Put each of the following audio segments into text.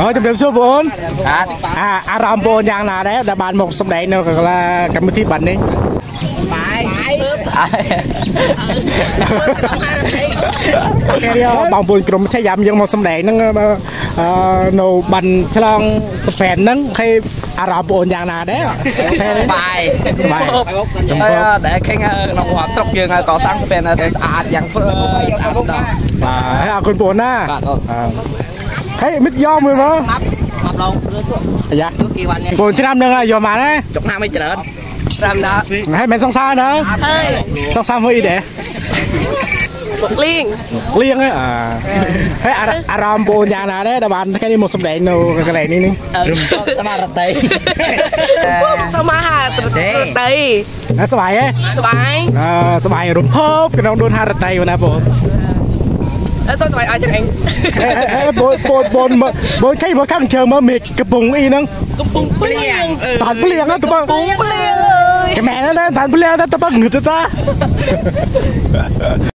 អូជំរាបសួរបងបាទអាអារម្មណ៍បងយ៉ាងណាដែរដែលបានមកសម្ដែងនៅកន្លែងកម្មវិធីបាត់នេះបាយបាយគេរៀបបងប្អូនក្រុមឆៃយ៉ាំយើងមកសម្ដែងហ្នឹងអឺនៅបានឆ្លងស្ពេនហ្នឹងហើយអារម្មណ៍បងយ៉ាងណាដែរតែបាយសប្បាយហើយដែលឃើញក្នុងវត្តស្រុកយើងកសាងស្ពានទៅស្អាតយ៉ាងស្អាតដល់បាទហើយអរគុណបងណាបាទអូ ហើយមិត្តយកមើលមកម៉ាប់ម៉ាប់ឡងលឿនទៅអាយ៉ាគឺគេវ៉ាន់នេះបងឆ្នាំហ្នឹងហើយយកមកណាចុកណាមិនច្រើនត្រាំដល់ហើយមិនសង្សារណាហើយសង្សារមួយអីដែរបុកលៀងលៀងហ៎អាហើយអាអារម្មណ៍បងយ៉ាងណាដែរដែលបានថ្ងៃនេះមកសម្ដែងនៅកន្លែងនេះនេះសមារតីសមាហាត្រតីហើយសប្បាយហ៎សបាយអឺសប្បាយរំភើបក្នុងដួនហារតីណាបងអត់សុំ សបាយអត់ចឹងឯងអេអេបងបងបងបងខៃមកខាងជើងមកមេកំពុងអីហ្នឹងកំពុងភ្លៀងតានភ្លៀងណាតបងកំពុងភ្លៀងអើយកមែនណាតានភ្លៀងតែតបងងឹតតា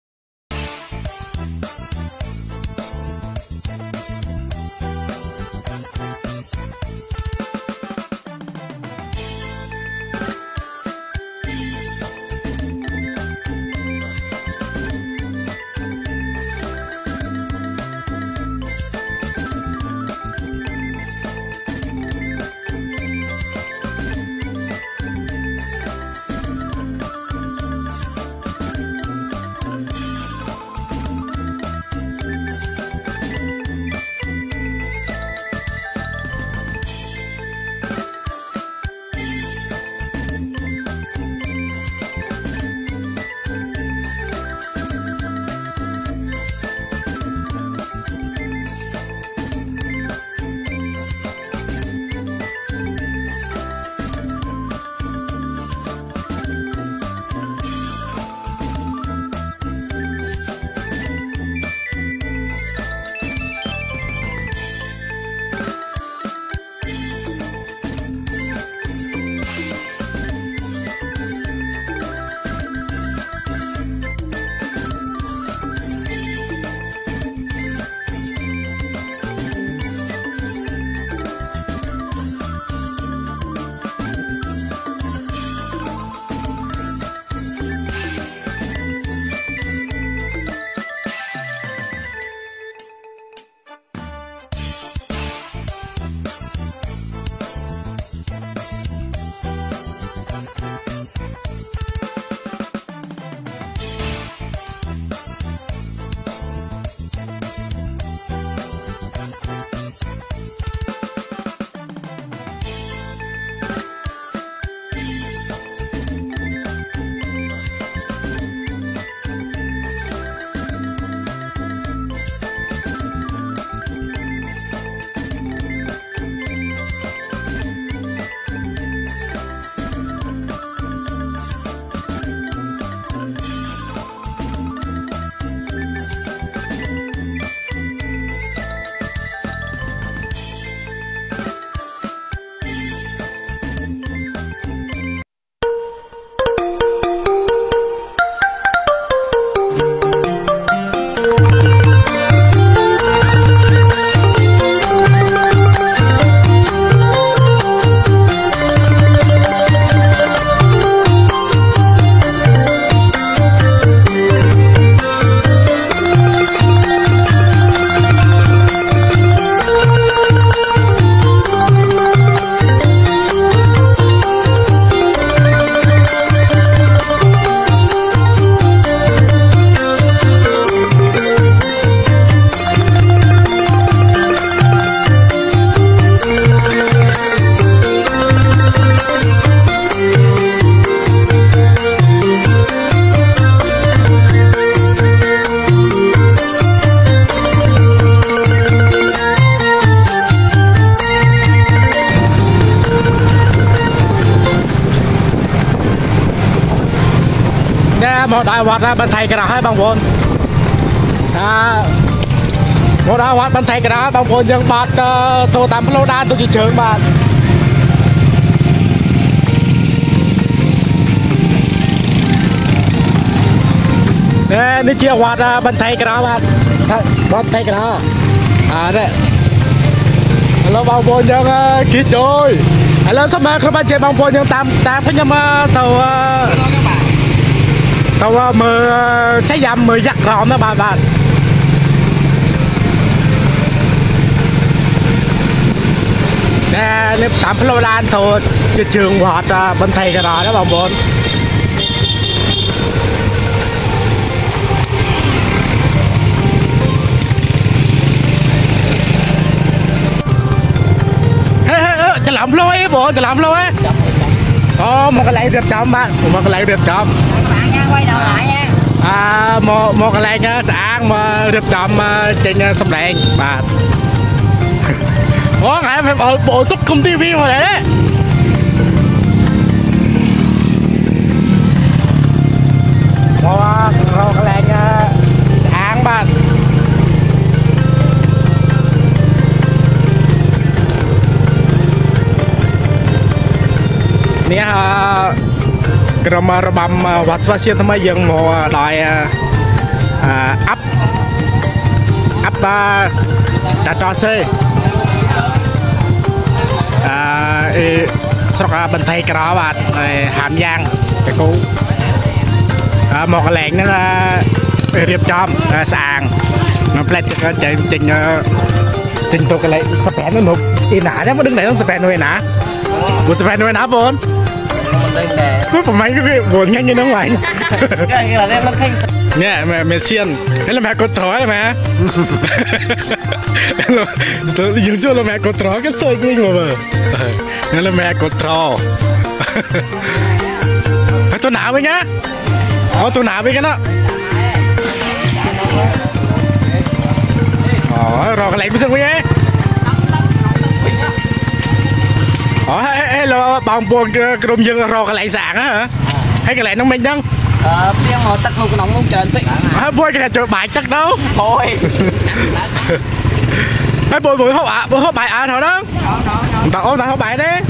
ត្តហើយបន្ថៃក្រាស់ហើយបងប្អូនអាមកដល់វត្តបន្ថៃក្រាស់បងប្អូនយើងបាទទៅតាមផ្លូវដើរទៅជាជើងបាទនេះជាវត្តបន្ថៃក្រាស់បាទបន្ថៃក្រាស់អើនេះ ឥឡូវបងប្អូនយើងគិតជួយឥឡូវសូមក្រុមបាច់ជេបងប្អូនយើងតាមតាមខ្ញុំទៅ Tao ờ, mười ờ, sẽ dầm mười giặt rộm đó bà bà. Nè, nếu tạm phải lô đan thôi Chứ trường hoạt ờ, bên thầy cái đó đó bà bốn. Cái lỏng lôi ấy bộ cái lỏng lôi ấy có một cái lấy được chồng bạn một cái lấy được chồng quay đầu lại nha. À, một một cái làng xã mà được chọn à, trên à, sông đèn và có ngày em phải bổ xuất công ty viên rồi đấy. ក្រុមរបាំវត្តស្វាសៀនថ្មីយើងមកដល់អឺអាប់អាប់តាតតសេអឺអឺស្រុកបន្ថៃក្របាទហាមយ៉ាងតកូអឺមកកន្លែងហ្នឹងអឺរៀបចំស្អាងនៅផ្លែតចេញចេញចេញទៅកន្លែងស្បែននោះអ៊ីណាទេមកដឹងតែស្បែននោះ của máy cái buồn nhanh như nó ngoài. Nè mẹ mẹ xiên. Thế là mẹ có thó rồi à mẹ? Dường chưa là mẹ có thó cái sợi kinh mà mà. Nên là mẹ có thó Tôi nào với nhá. Ồ tôi nào với cái nó? ờ, rồi cái này cũng dừng với nhá Ủa, hello, bà buồn trong dân rồi cái lại sạng á hả? Hay cái lại nóng mình chăng? Ờ, phía tắt luôn cái nóng luôn trên tí. Hả, bôi cái này trời bài chắc đâu. Thôi. Hả, bôi bôi hốt à, bôi hốt bài à thôi đó. Tao ôm tao hốt bài đấy.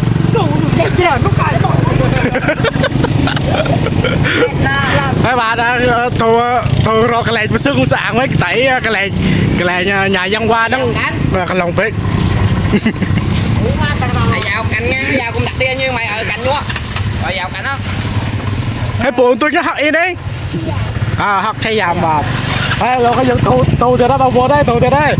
Mấy bà đã thu thu rồi cái này mà sưng sạng mấy ờ, cái tẩy cái này cái này nhà dân qua đó ờ, cái lòng biết vào cạnh nha vào cũng đặt tia như mày ở cạnh luôn rồi vào cạnh đó cái buồn tôi nhớ học yên đi dạ. à học xây dầm vào đây luôn cái dân tù tù từ đó bao vô đây tù từ đây.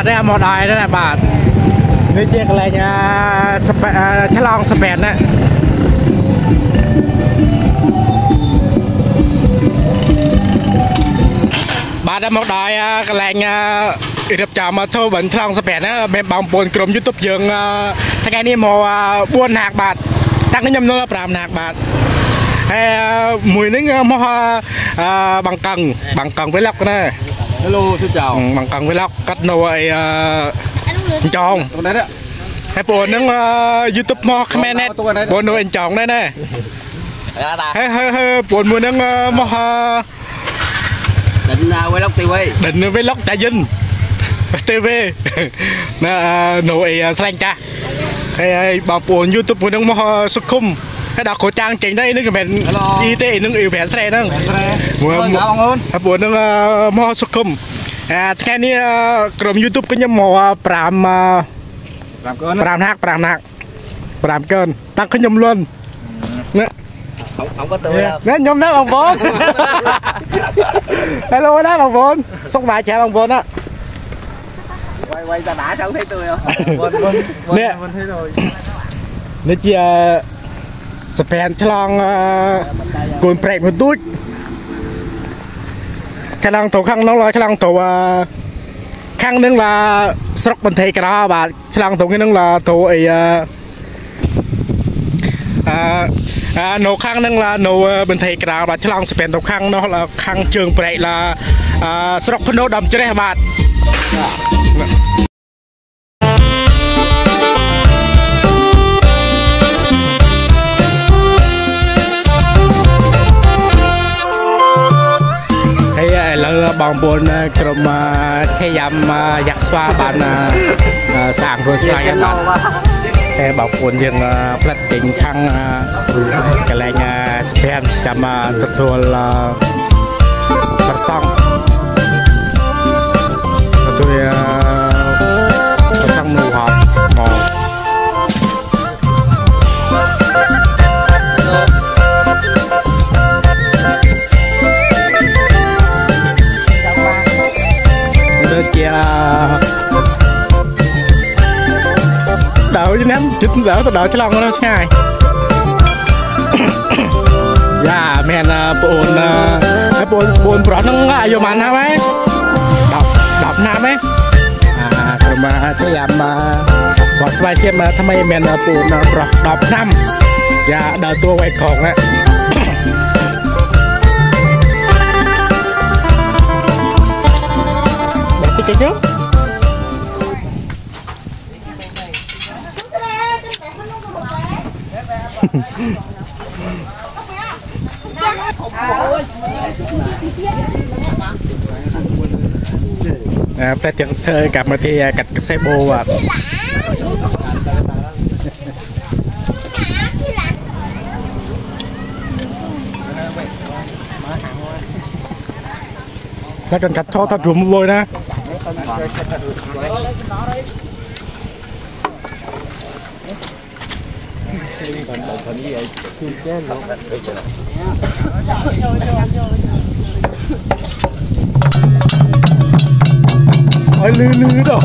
ប្អូនដែរទៅទៅដែរ បាទនេះមកដល់ហើយណាបាទនេះជាកន្លែងស្ប៉ែឆ្លងស្ប៉ែនណាបាទដល់មកដល់កន្លែងរៀបចំមកធ្វើបន្ថងស្ប៉ែនណាមានបងប្អូនក្រុម YouTube យើងថ្ងៃនេះមក4ហាកបាទតាំងខ្ញុំនៅ5ហាកបាទហើយមួយហ្នឹងមកបង្កឹងបង្កឹងវិញលុកណា Hello, xin chào. Ừ, bằng cần vlog cách nấu à, ai chọn. Con đấy đó. Hãy bộ nâng à, YouTube mò comment nè. Bộ nấu anh chọn đây nè. Hãy hơ hơ bộ mua nâng à, mò định vlog TV. Định vlog trà vinh. TV. Nè nấu cha. Hay bao bộ YouTube nâng mò sukkum នឹងមកសុខុមហើយដល់គ្រូចាងចេញដែរហ្នឹងក៏មិនអ៊ីទេហ្នឹងអ៊ីប្រានស្រែហ្នឹង Ôi, ngáo bằng ơn ហើយពួកហ្នឹងមកសុខុមអាថ្ងៃនេះក្រុម YouTube ខ្ញុំមក5 làm cơn 5ហាក់5ហាក់5កើនតាំងខ្ញុំលន់ណា không không có tươi đâu ណាខ្ញុំណាបងប្អូន Hello ណាបងប្អូនសុខសប្បាយច្រើនបងប្អូនណា quay quay ra đã sao không thấy tươi không vâng vâng នេះ vâng thấy rồi នេះជា ស្ពានឆ្លងកូនប្រែកមួយទូចឆ្លងទៅខាងនោះឡើយឆ្លងទៅខាងនឹងឡាស្រុកបន្ថៃក្រោបាទឆ្លងទៅខាងនឹងឡាទៅអីអឺអឺនៅខាងនឹងឡានៅបន្ថៃក្រោបាទឆ្លងស្ពានទៅខាងនោះឡាខាងជើងប្រែកឡាអឺស្រុកភ្នោដំជ្រះបាទ ងប្អូនក្រុមខេយ៉ាំយ៉ាក់ស្វាបានសាងរួចស្រេចហើយបាទតែបងប្អូនយើងផ្លិតចេញខាងកន្លែងស្ពានចាំទទួលប្រសង់ជួយ ដូចជាដល់ឆ្នាំជិតដល់ទៅដល់ឆ្លងនៅឆ្ងាយយ៉ាមែនបងអូនហើយបងបងប្រុសហ្នឹងអាយុប៉ុន្មានណាស់ហ៎10 10ឆ្នាំហ៎អាក្រុមជួយអាមបត់ស្វាយសៀមថ្មីមែនបងប្រុស10ឆ្នាំយ៉ាដល់តួវៃខងណា chị trước. À, ta chẳng sơ gặp mà thì cạch xe bô à nó cần cạch cho thật rùm bôi nè 吧。哎，绿绿的。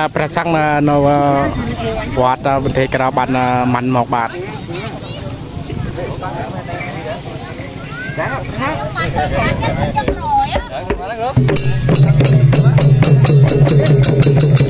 បាទអាប្រសង់នៅវត្តប្រទេសក្រៅបានម៉ាន់មកបាទ cái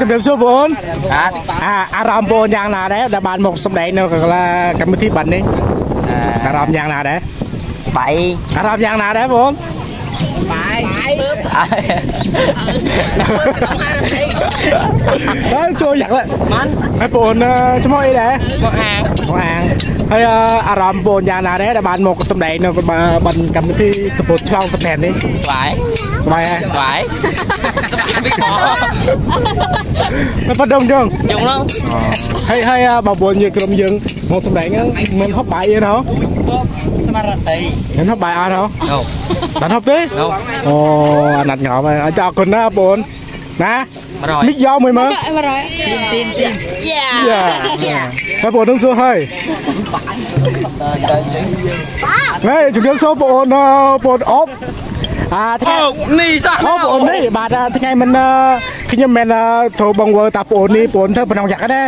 ជំរាបសួរបងអាអារម្មណ៍បងយ៉ាងណាដែរដែលបានមកសម្ដែងនៅកន្លែងកម្មវិធីបាត់នេះអារម្មណ៍យ៉ាងណាដែរ bảy អារម្មណ៍យ៉ាងណាដែរបង bài ហើយសួរ យ៉ាងហ្នឹង มัน ហើយបងអឺឈ្មោះអីដែរ một hàng បងអាងហើយអឺអារម្មណ៍បងយ៉ាងណាដែរដែលបានមកសម្ដែងនៅបានកម្មវិធីសពុតឆ្លងសតែននេះ phải សប្បាយហើយ phải không biết bỏ មិនប៉ណ្ណឹងចឹង dùng luôn ហើយហើយអឺបងប្អូនយើងក្រុមយើងមកសម្ដែងហ្នឹងមិនហប់បាយអីណោះ sao mà rạch tì មិនហ ប់បាយអត់ណោះ đâu បានហប់ទេ đâu អូអាណត្តិងប់ហើយអរគុណណាបងណា mà rồi មីយកមួយមើល Em rồi. tin tin tin យ៉ាហើយបងនឹងសួរហើយ đời đời ហេជំរាបសួរបងអឺបងអបអាថ្ងៃ ô ni sao អូបងនេះបាទថ្ងៃមិនអឺខ្ញុំមិនអឺធ្វើបងវើតាបងនេះបងធ្វើបំណងយ៉ាក់ណា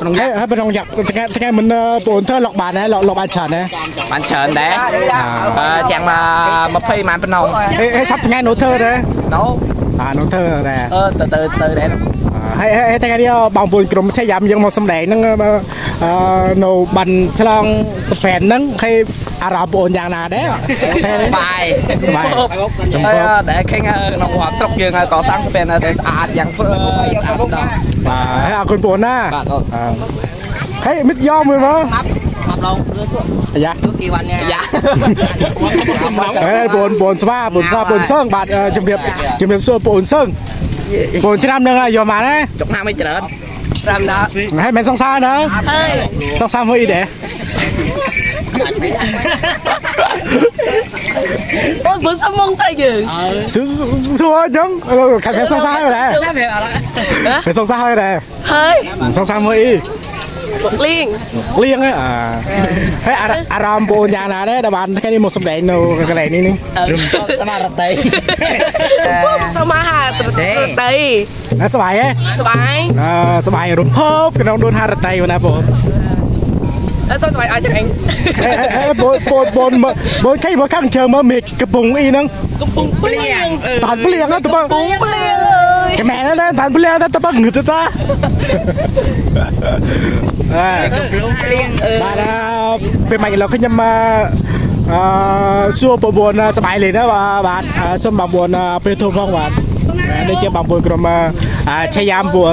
bạn trong ហើយ nhà ហើយបំណងយ៉ាក់ថ្ងៃថ្ងៃមិនអឺបងធ្វើលុកបានណាលុកលុកបានច្រើនណា bạn chờ đấy ờ chẳng mà mà phi mà bên nông ហេហេសប្តាហ៍ថ្ងៃនោះធ្វើដែរ nấu អានោះធ្វើដែរ ơ từ từ từ để ហើយហើយថ្ងៃនេះបងប្អូនក្រុមឆៃយ៉ាំយើងមកសម្ដែងហ្នឹងអឺនៅបានឆ្លងស្ពេនហ្នឹងហើយ អារម្មណ៍បងយ៉ាងណាដែរបាយស្បាយសំភើតែខេងក្នុងវត្តស្រុកយើងកសាំងស្ពានតែស្អាតយ៉ាងធ្វើស្អាតដល់បាទអរគុណបងណាបាទហេមិតយកមើលមកមកឡងលឿនអាយ៉ាគឺគេវ៉ាន់ញ៉ាយ៉ាអេបងបងស្វាបងស្វាបងសឹងបាទជំរាបជំរាបសួរបងសឹងបងឆ្នាំនឹងយកមកណាចុកណាមិនច្រើន5ដល់ហើយមិនសង្សារណាសង្សារមួយអីដែរ បងមើលសមងតែយើងទូសួរខ្ញុំខាងសងសាហើយដែរហ៎សងសាហើយដែរហើយសងសាមើលអីលៀងលៀងហ៎ហើយអារម្មណ៍បងយ៉ាងណាដែរដែលបានថ្ងៃនេះមកសម្ដែងនៅកន្លែងនេះនេះសមារតីសមាហរតីណាសบายហ៎សบายអឺសบายរំភើបក្នុងដួនហរតីបងណាបង Ê, Sao sợi ai cho anh? ហេហេបងបងបងបងខៃមកខាងជើងមកមេកំពុងអីហ្នឹង Cũng bùng liền. តានភ្លៀងទៅបង Bùng liền ơi. កមែនណាតានភ្លៀងទៅទៅបងងឹតតាអើ Luôn liền ừ បាទអឺពេលមកឥឡូវខ្ញុំមកអឺសួរបងប្អូនសប្បាយលេងណាបាទបាទអឺសូមបងប្អូនអឺពេលធំផងបាទ Sao នេះជាបងប្អូនក្រុមអាឆាយាមពួក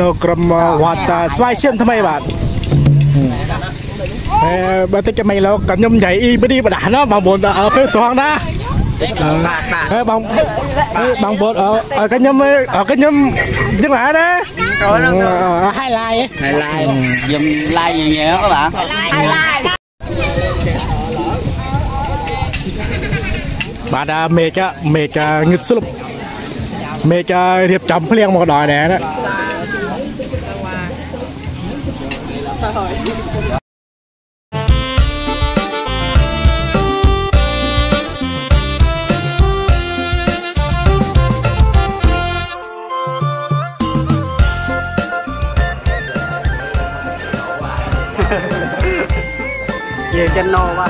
នៅក្រុមវត្តស្វាយឈាមថ្មីបាទអឺ បើតិចចាំមិនលោកខ្ញុំនិយាយអ៊ីបឌីបដាណាបងប្អូនអើពេលត្រង់ណា បាទបាទ ហេបងហេបងប្អូនអើខ្ញុំខ្ញុំចឹងហ่าណាហាយឡាយ này like dùm like nhiều nhiều các bạn បាទមេកមេកងឹតស្លុបមេករៀបចំភ្លៀងមកដល់ដែរណា ดี๋ยวจะโนว่า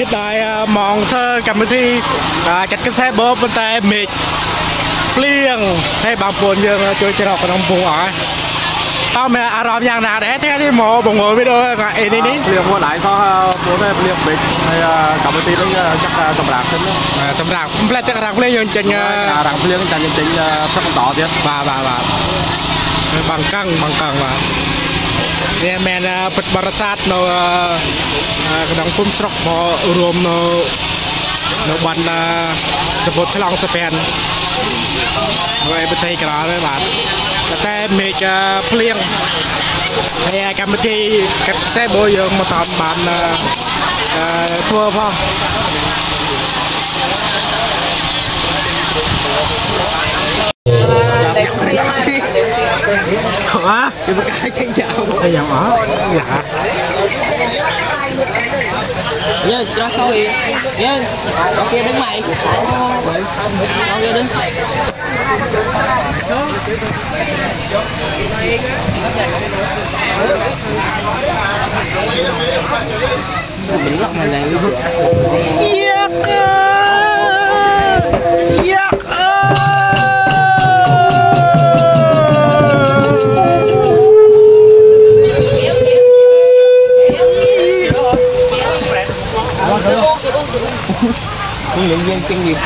ជិតដល់ម៉ោងធ្វើកម្មវិធីចាត់កិនសេបប៉ុន្តែមេឃភ្លៀងហើយបងប្អូនយើងជួយច្រកក្នុងពុងអស់តើមានអារម្មណ៍យ៉ាងណាដែរថ្ងៃនេះមកបង្ហូរវីដេអូអេនេះនេះ ភ្លៀងមួយដៃសោះពួកនេះភ្លៀងបិចហើយកម្មវិធីនេះចាក់សម្រាប់ខ្ញុំ សម្រាប់ផ្លែទឹករាំងភ្លេងយើងចេញ រាំងភ្លៀងចាញ់ចេញព្រឹកបន្តទៀត បាទបាទបាទបាំងកាំងបាំងកាំងបាទនេះមែនពិតបរិស័ទនៅ ក្នុងភូមិស្រុកមករួមនៅនៅបណ្ដាសពុតឆ្លងសពានហើយប្រទេសក្រៅទេបាទតែមេឃភ្លៀងហើយកម្មវិធីកាត់ផ្សេងបើយើងមកតាមបានធ្វើផង hả thì một cái chạy dạo bây giờ ở dạ nhân ra thôi nhân con kia đứng mày. Con kia đứng. Mình lắc này này Giặc Giặc những viên chuyên nghiệp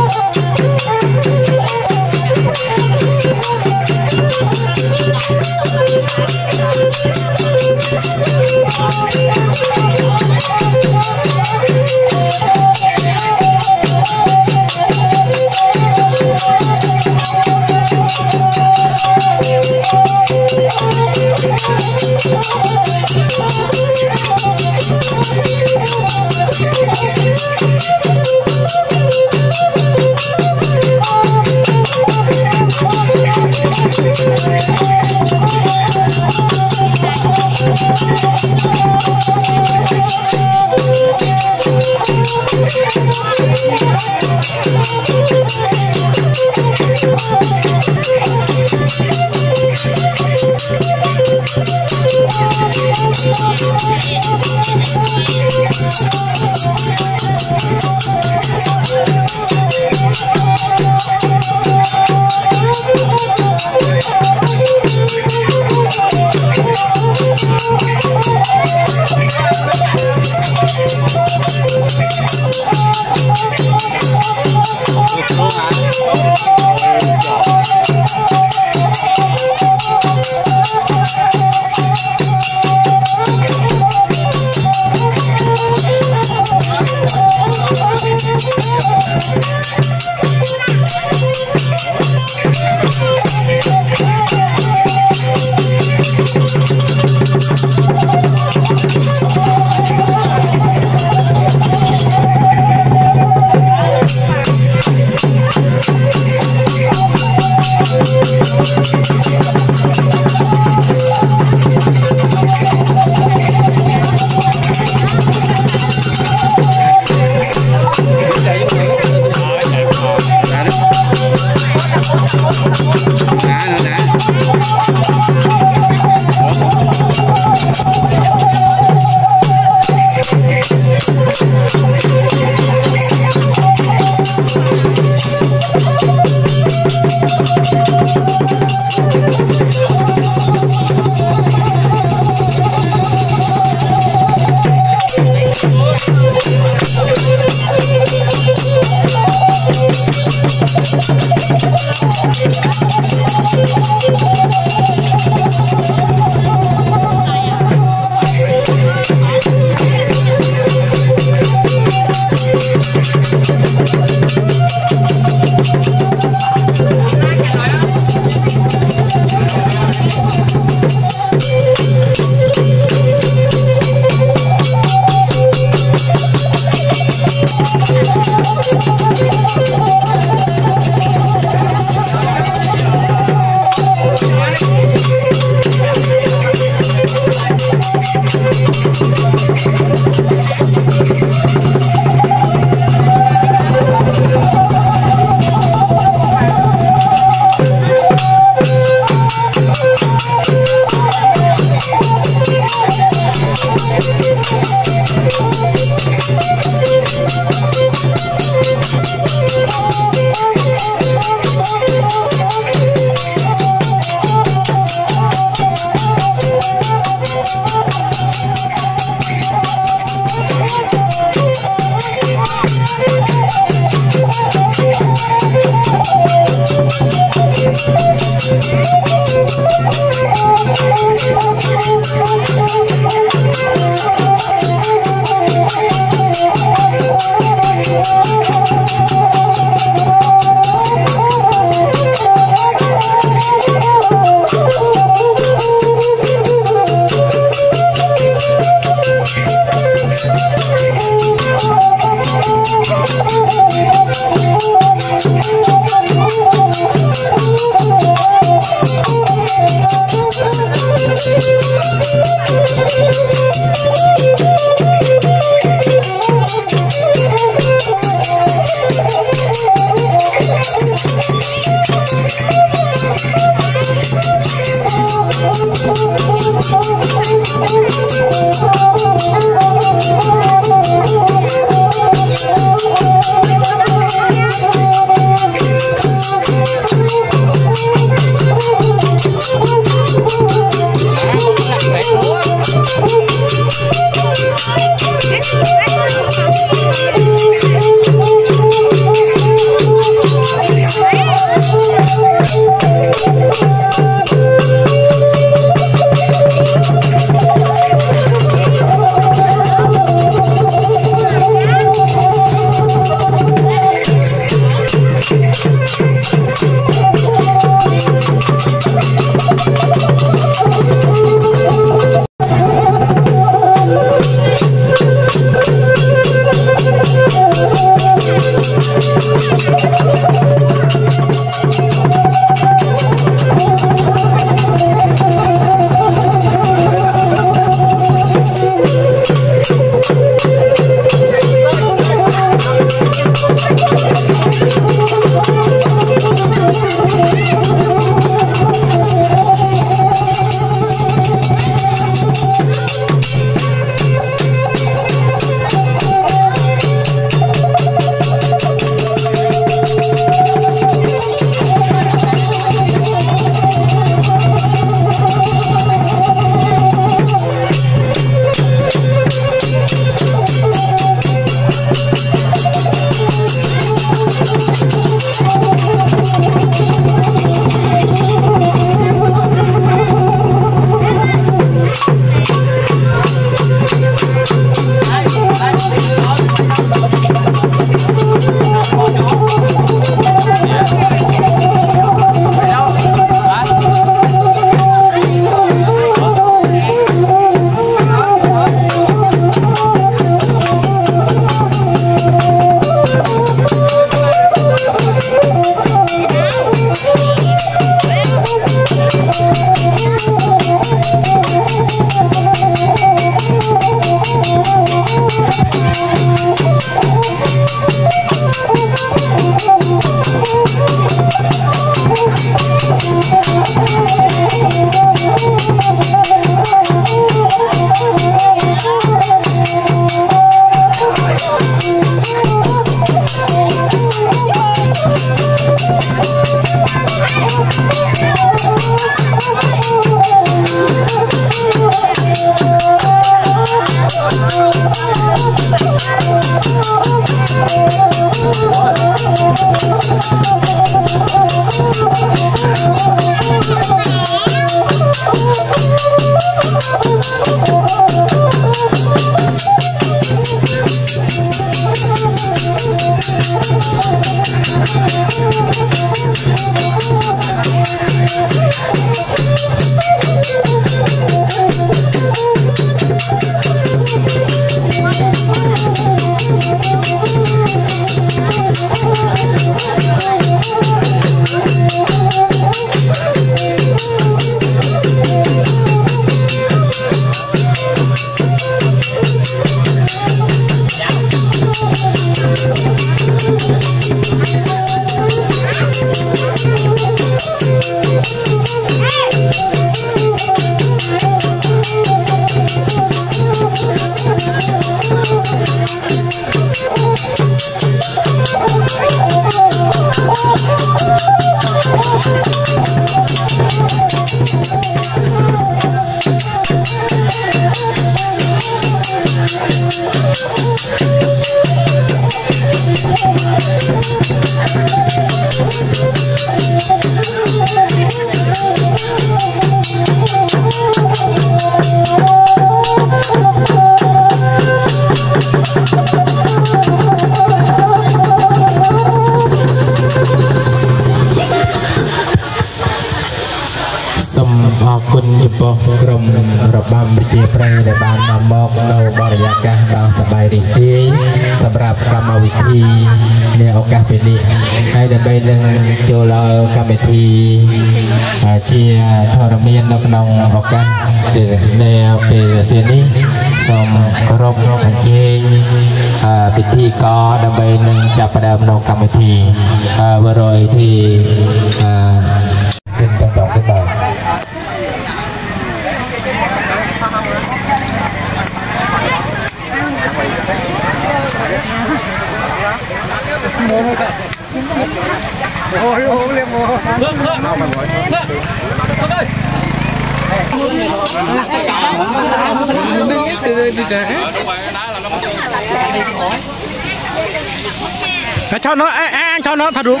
cho nó ăn cho nó thật đúng.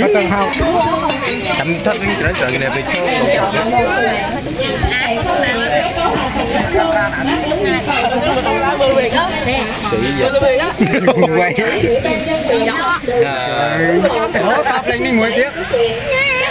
có tân không chấm thất cái trở trở cái này về cho quay Ủa, tập lên đi mười tiếng.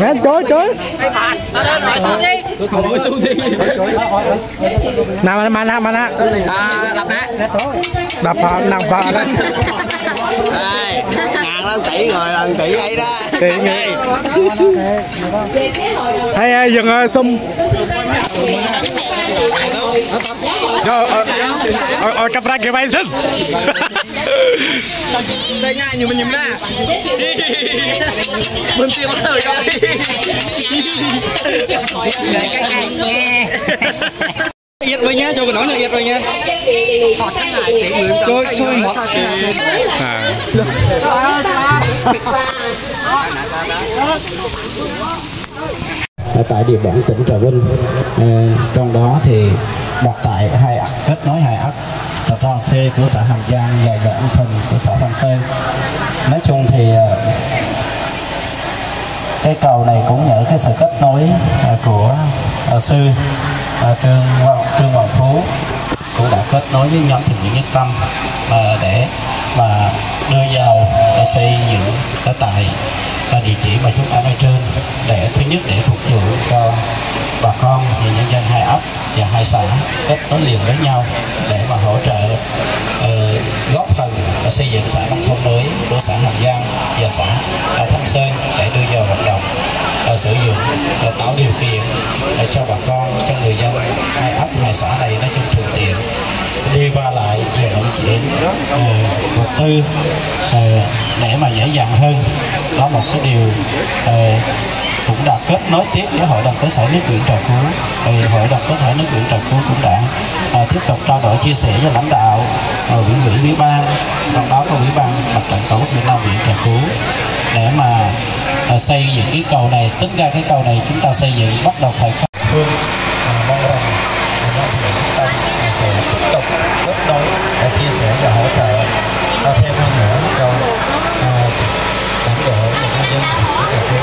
mẹ chối chối nào mà mà mà mà À, đập nè. đập vào nằm vào Đây, ngàn lần tỷ rồi, lần tỷ ấy đó. thì nghe hay hay dừng ờ, xung cho ờ, ờ, ờ, cặp ra kìa bay xin Đây ngay, nhưng mà nhìn nè. Bên kia bắt thời rồi. Yết với nhá, cho cái nói là yết với nhá. Chơi chơi một. À. ở tại địa bàn tỉnh Trà Vinh Ờ, trong đó thì đặt tại hai ấp kết nối hai ấp là Ro C của xã Hàm Giang và An Thình của xã Thanh Sơn nói chung thì ờ, cái cầu này cũng nhờ cái sự kết nối ờ, của Ờ, sư ờ, Trương Hoàng, Trương Hoàng Phú cũng đã kết nối với nhóm thiện nguyện nhất tâm ờ, để mà đưa vào ờ, xây dựng cái tại ờ, địa chỉ mà chúng ta nói trên để thứ nhất để phục vụ cho bà con và nhân dân hai ấp và hai xã kết nối liền với nhau để mà hỗ trợ ờ, góp phần và xây dựng xã nông thôn mới của xã Hàm Giang và xã ờ, Thanh Sơn để đưa vào hoạt động ờ, sử dụng và tạo điều kiện để cho bà con cho người dân hai ấp hai xã này nói chung thuận tiện. Đi qua lại về vận chuyển vật tư ờ, để mà dễ dàng hơn. Đó một cái điều ờ, cũng đã kết nối tiếp với hội đồng cơ sở nước huyện Trà Cú thì hội đồng cơ sở nước huyện Trà Cú cũng đã à, tiếp tục trao đổi chia sẻ với lãnh đạo uh, huyện ủy ủy ban trong đó có ủy ban mặt trận tổ quốc Việt Nam huyện Trà Cú để mà à, xây dựng cái cầu này tính ra cái cầu này chúng ta xây dựng bắt đầu khởi công phương à, mong rằng ờ, đơn chúng ta sẽ tiếp tục kết nối và chia sẻ và hỗ trợ ờ, thêm hơn nữa cho ờ, đảng bộ và nhân dân của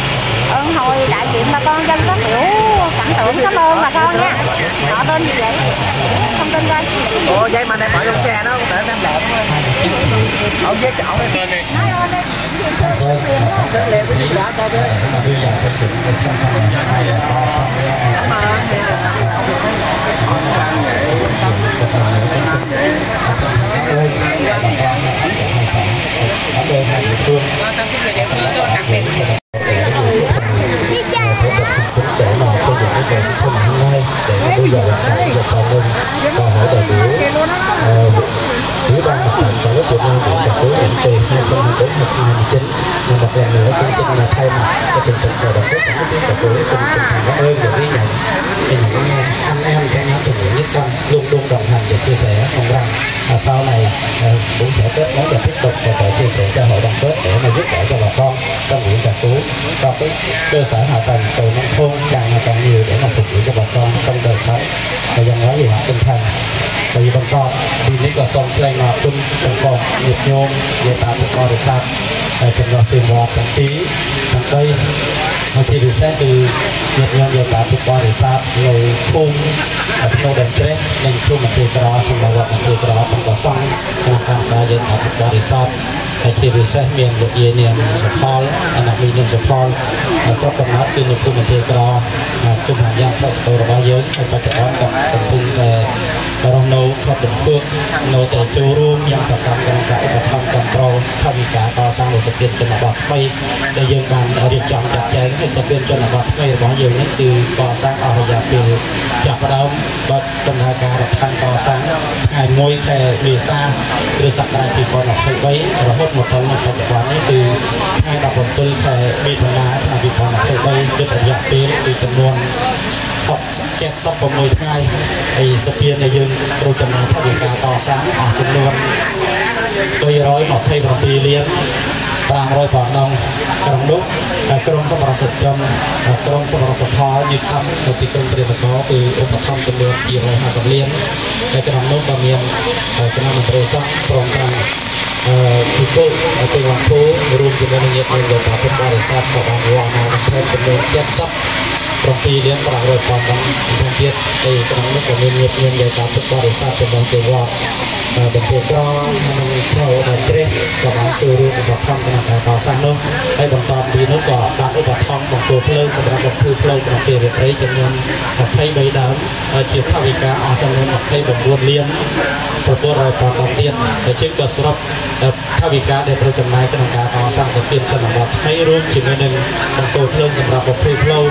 hồi đại diện bà con dân có hiểu cảm tưởng cảm ơn bà con nha. Họ tên gì vậy? Thông tin coi ủa giấy mà này bỏ trong xe nó không thể đem lẹm ông giấy chọn ơn đi. Sơn rất liền cái gì đó coi chứ mà đưa vào xây dựng cái sản Así que của to ơi bà con để mà xây dựng cái kênh thông hôm nay để cho bây giờ là một chào mừng và hỏi đại biểu ủy ban mặt trận tổ quốc Việt Nam của thành phố nhiệm kỳ 2024-2029 nhưng một lần nữa cũng xin là thay mặt cho thường trực hội đồng quốc phòng tiến thành phố xin chân thành cảm ơn và ghi nhận hình những anh em trong nhóm tình nguyện nhất tâm luôn luôn đồng hành và chia sẻ mong rằng à, sau này à, cũng sẽ kết nối và tiếp tục và để chia sẻ cho hội đồng kết để mà giúp đỡ cho bà con trong huyện thành cứu cho cái cơ sở hạ tầng từ nông thôn càng ngày càng nhiều để mà phục vụ cho bà con trong đời sống và dân hóa gì tinh thần bởi vì bà con thì នេះក៏សូមថ្លែងអរគុណចំពោះញាតិញោមជាតាមបរិស័ទដែលចំណុះពីវត្តទាំងពីរទាំងបីហើយជាពិសេសគឺញាតិញោមជាតាមបរិស័ទនៅភូមិភ្នូដេមត្រេះនិងភូមិមន្ទីរក្រក្នុងវត្តមន្ទីរក្រផងក៏សង់ក្នុងកម្មការយើងតាមបរិស័ទ ហើយជាពិសេសមានលោកយាយនាងសុផលអនុមីនាងសុផលស្រុកកំណើតគឺនៅភូមិមន្ទីរក្រខ្ញុំហាយ៉ាងស្រុកតរបស់យើងហើយបច្ចុប្បន្នក៏កំពុងតែរស់នៅខុសបំភើកនៅតែចូលរួមយ៉ាងសកម្មក្នុងការឧបត្ថម្ភគ្រប់គ្រងថវិកាកសាងវិស័យជនបទថ្មីដែលយើងបានរៀបចំចាត់ចែងឲ្យសកម្មជនបទថ្មីរបស់យើងនេះគឺកសាងអស់រយៈពេលចាប់ផ្ដើមបတ်ដំណើរការរដ្ឋាភិបាលកសាងថ្ងៃ1ខែមេសាគ្រិស្តសករាជ2023រហូតមកដល់បច្ចុប្បន្ននេះគឺថ្ងៃ17ខែមិថុនាឆ្នាំ2023ជារយៈពេលគឺចំនួន76ថ្ងៃហើយសពានដែលយើងត្រូវចំណាយថវិកាកសាងអស់ចំនួន327លាន500ផងដងក្រុមនោះក្រុមសម្រាប់សិទ្ធិជនក្រុមសម្រាប់សផលញឹកកម្មនៅទីក្រុងព្រះនគរគឺឧបត្ថម្ភចំនួន250លានហើយក្រុមនោះក៏មានគណៈមន្ត្រីសង្ឃព្រមទាំង ពីជ័យចេញអង្គររួមជាមួយនឹងញាតិមិត្តលោកតាពុទ្ធបរិស័ទក៏បានរួមមកប្រព្រឹត្តចំនួន70 7លាន500ប៉ុណ្ណឹងថែមទៀតហើយក្នុងនោះក៏មានញាតិញោមដែលតាមពុទ្ធបរិស័ទចំណងទៅវត្តបន្ទាក្រនិងផ្លូវដល់ជ្រះក៏បានចូលរួមឧបត្ថម្ភក្នុងការកសាងនោះហើយបន្តពីនោះក៏បានឧបត្ថម្ភបង្គោលភ្លើងសម្រាប់បំភ្លឺផ្លូវក្នុងពេលរាត្រីចំនួន23ដើមហើយជាថវិកាអស់ចំនួន29លាន900ប៉ុណ្ណឹងទៀតហើយជាងក៏ស្របថវិកាដែលត្រូវចំណាយក្នុងការកសាងសង្គមជនបទថ្មីរួមជាមួយនឹងបង្គោលភ្លើងសម្រាប់បំភ្លឺផ្លូវ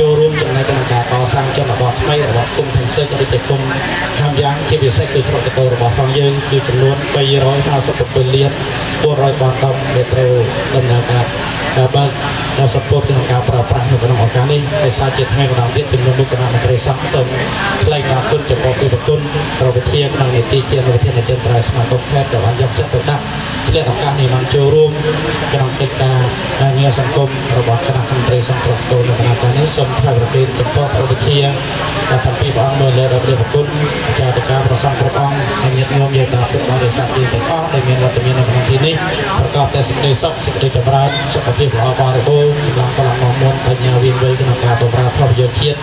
ចូលរួមចំណែកក្នុងការកសាងជនបទថ្មីរបស់គុំទាំងសិទ្ធិដូចជាគុំហាមយ៉ាងជាពិសេសគឺស្រុកតកោរបស់ផងយើងគឺចំនួន357លាន400បានដុំដែលត្រូវដំណើរការបើកដល់សពោតក្នុងការប្រើប្រាស់នៅក្នុងឱកាសនេះដោយសារជាថ្ងៃម្ដងទៀតចំនួនលោកគណៈមន្ត្រីសង្ឃសូមថ្លែងអរគុណចំពោះពីប្រគុណប្រវិធាក្នុងនីតិជាប្រធានអចិន្ត្រៃយ៍ស្មារតីខេត្តដែលបានយកចិត្តទុកដាក់ ឆ្លៀតឱកាសនេះបានចូលរួមក្នុងកិច្ចការងារសង្គមរបស់គណៈមន្ត្រីសង្ឃប្រគល់នៅគណៈការនេះសូមថ្លែងប្រទានចំពោះប្រវិធាដែលតាំងពីព្រះអង្គនៅលើរបស់ព្រះប្រគុណចាតការប្រសងគ្រប់អង្គហើយញាតិញោមយាតាពុទ្ធបរិស័ទទាំងអស់ដែលមានវត្តមាននៅក្នុងទីនេះប្រកបតែសេចក្តីសុខសេចក្តីចម្រើនសុខភាពល្អបរិបូរណ៍កម្លាំងបលាំងមមនបញ្ញាវិវ័យក្នុងការបម្រើផលប្រយោជន៍ជាតិ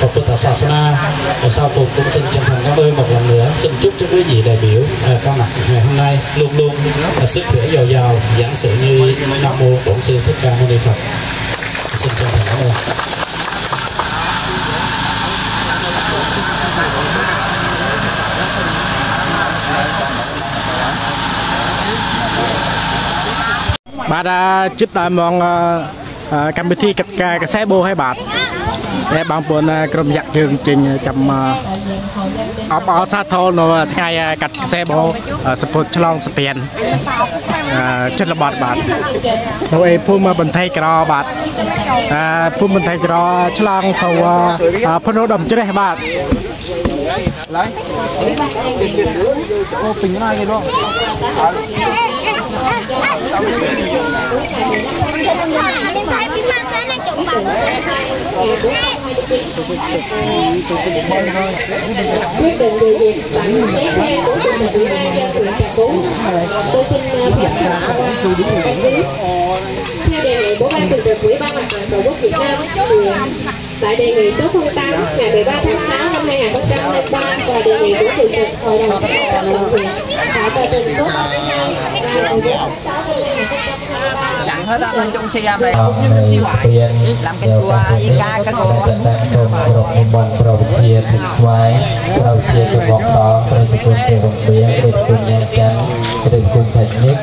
ពុទ្ធសាសនាដោយសារពុទ្ធគុំសិនចំណាំក៏ដោយមក lần nữa xin chúc cho quý vị đại biểu con mặt ngày hôm nay luôn sức khỏe dồi dào, giảng sự như nam mô bổn sư thích ca mâu ni phật. Xin chào thành cảm ơn bà đã chích đại mong ờ, ờ, cam bì thi cắt ca cái xe bô hai bạt? Để bằng buồn ờ, cầm giặc đường trình, cầm អូនក្រុមយ៉ាក់យើងចេញចាំអបអរសាទរនៅថ្ងៃកាត់កសែបូសពុតឆ្លងស្ពានចិត្តរបត់បាទនៅឯភូមិបន្ថៃក្របាទភូមិបន្ថៃក្រឆ្លងទៅភ្នូដំជ្រះបាទឡើយអូពេញណាស់គេលោក Điện thoại bị mang cái này trộm bằng quyết định về việc tặng giấy khen của chủ tịch ủy ban dân huyện Trà Cú. Tôi xin uh, phép qua bản lý. Theo đề nghị của ban thường trực ủy ban mặt trận tổ quốc Việt Nam huyện tại đề nghị số 08 ngày 13 tháng 6 năm 2023 và đề nghị của chủ tịch hội đồng các cấp huyện tại tờ trình số 32 ngày 14 tháng 6 hết á lên trong xe em đây làm cái chùa y ca cái cô សូមគោរពបំបានប្រវិជាទីស្វាយប្រវិជាទៅមកតព្រះគុណទេវង្វាព្រះគុណញាច័ន្ទព្រះគុណភេទនេះ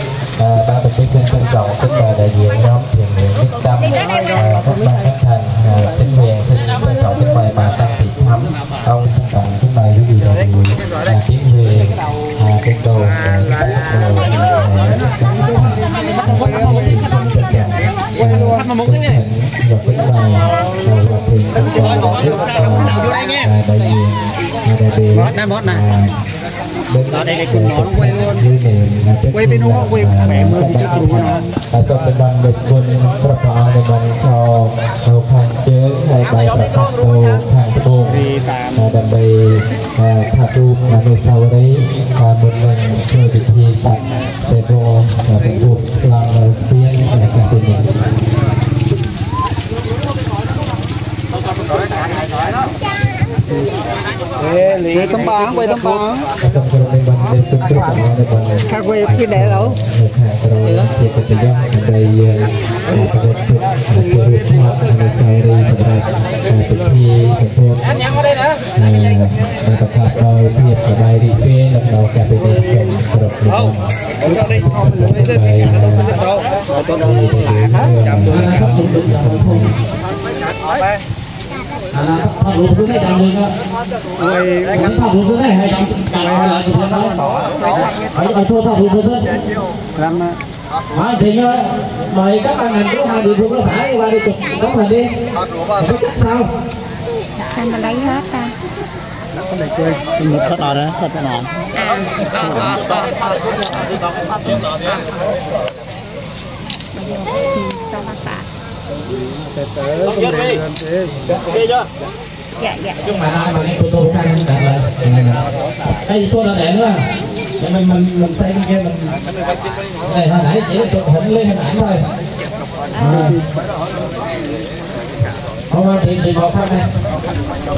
បាទប្រទេសទាំងចောင်းទឹកបាទដែលយើងញោមជាងនេះតាមបាទបាទថាទឹកវិញសិទ្ធិចောင်းទឹកបាទបាទសាំងពីធម្មអង្គ Đó đây cái cùng nó quay luôn Quay bên nó quay mẹ mưa thì chắc luôn nó សូមបានដឹកគុណប្រកាសនៅបានខនៅខាងជើងហើយបែរប្រកាសទៅខាងត្បូងដើម្បីថារូបអនុស្សាវរីយ៍មុននឹងធ្វើពិធីតាក់សេកោប្រពុតខ្លាំ quay tấm bảng quay tấm bảng សូមគោរពនិមន្តដឹកគុណព្រះអង្គនៅ người gắn phòng hướng này hay gắn cài là chụp lên đó phải phải thua phòng hướng dẫn làm à thì thôi mời các ban ngành của hai địa phương xã đi qua đi chụp tấm hình đi sẽ cắt sau sao mà lấy hết ta không để chơi một hết rồi đấy hết rồi à sao mà sạc xả Dạ dạ chứ mà ai mà cái tôi tôi khai đặt lại cái tôi là đèn nữa để mình mình mình xem kia mình này hồi nãy chỉ chụp hình lên hình ảnh thôi à. hôm nay thì một phát này Bỏ bỏ lại trong.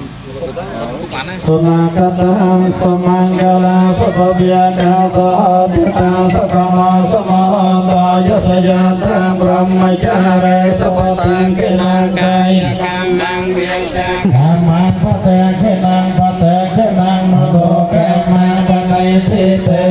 សុណាកតាសមង្គលាសុភវេណាសអតិតាសកមសមន្តយសយន្តប្រមចរេសពតាំងគិណាកាយកម្មังវិតាកម្មបតេគិណាបតេគិណាមោកកម្មបតេទេ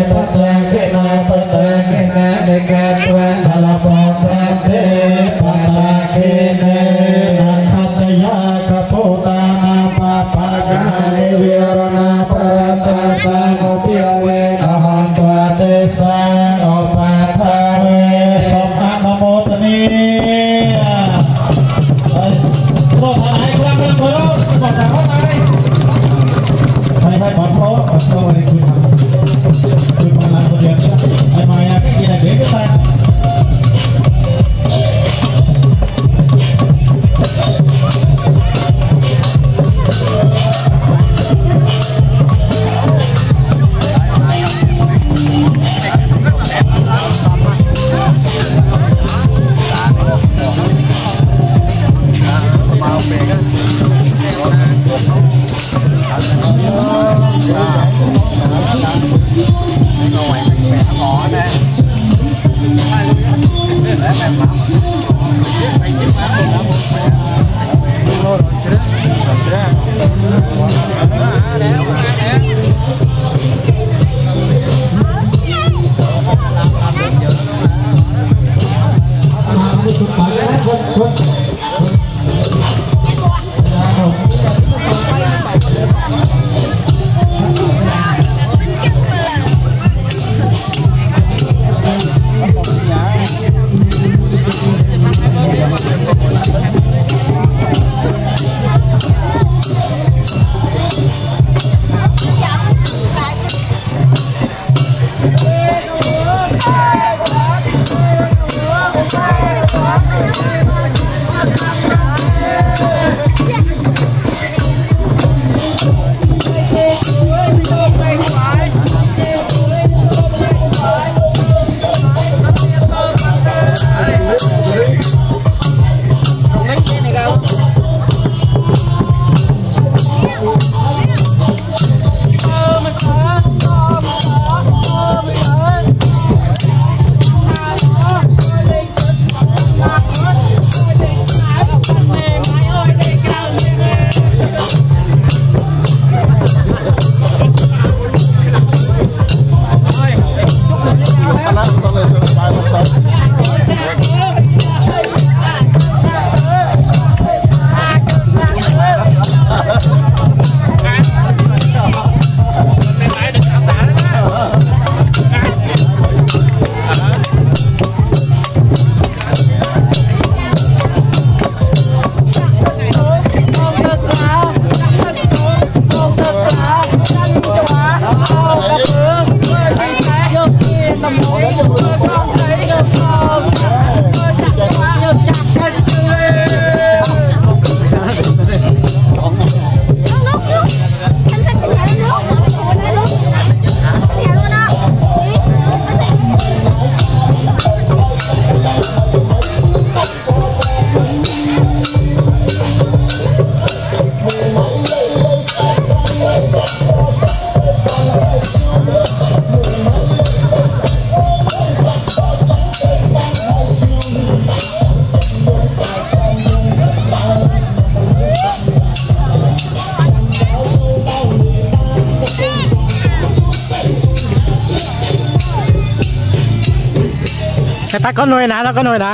con nuôi nè nó con nuôi nè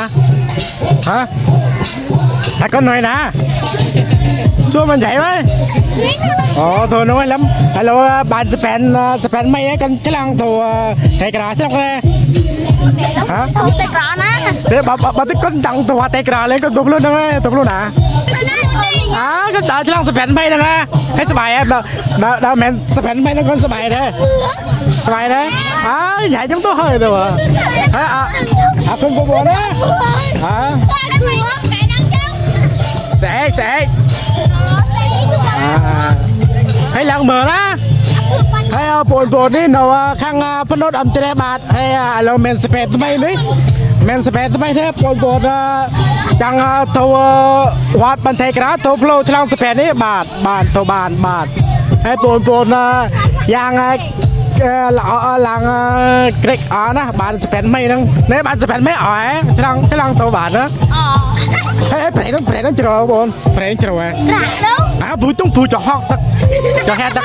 hả? À con nuôi nè xua mình dậy với. Ồ, thôi nó hay lắm. Hello ờ, bạn span span ờ, mày á, con chắc lăng thù ờ, thầy cả chắc lăng hả thầy cả nè để bà bà tích con đặng thù thầy cả lên, con tụp luôn đấy tụp luôn à? À con đào chắc lăng span mày nè hay sập bài em đào đào men span mày nó con sập bài đấy ស្វាយដែរអើយញ៉ៃចឹងទៅហើយទៅហ៎អាខ្លួនបបរណាហ៎ស្អែកស្អែកហើយឡើងមើលណាហើយបងប្អូននេះនៅខាងភ្នត់អំត្រេបាទហើយឥឡូវមានសភេថ្មីនេះមានសភេថ្មីទេបងប្អូនចង់ទៅវត្តបន្តែក្រៅទៅផ្លូវឆ្លងសភេនេះបាទបានទៅបានបាទហើយបងប្អូនយ៉ាង ល្អឡើងក្រិកអណាបានស្ពេនមិនហ្នឹងនេះបានស្ពេនមិនអើឆ្លងឆ្លងទៅបានណាហេប្រេនឹងប្រេនឹងជ្រោបងប្រេនឹងជ្រោហ៎ Rạc đâu អាពូតុងពូចោះហកទឹកចោះហែទឹក